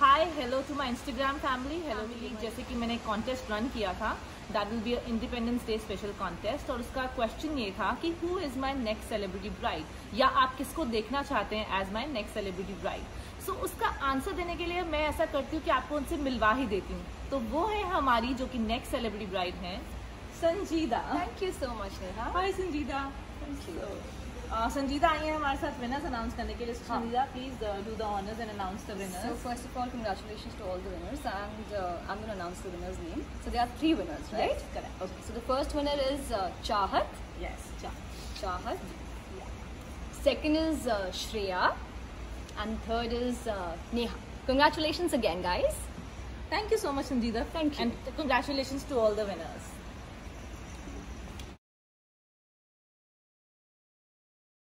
Hi hello to my Instagram family hello मिली जैसे कि मैंने कॉन्टेस्ट रन किया था। That will be independence day special contest और उसका क्वेश्चन ये था कि who is my next celebrity bride या आप किसको देखना चाहते हैं as my next celebrity bride so उसका आंसर देने के लिए मैं ऐसा करती हूँ कि आपको उनसे मिलवा ही देती हूँ। तो वो है हमारी जो कि नेक्स्ट सेलिब्रिटी ब्राइड है संजीदा। Thank you so much, Neha. Hi Sanjeeda. Uh, संजीदा आई हैं हमारे साथ विनर्स अनाउंस करने के लिए so, हाँ. Sanjeeda please do the honours and announce the winners so first of all congratulations to all the winners and I am gonna announce the winners name so there are three winners right correct okay so the first winner is Chahat yes Chahat second is uh, Shreya and third is uh, Neha. Congratulations again guys. Thank you so much Sanjeeda. Thank you. And congratulations to all the winners.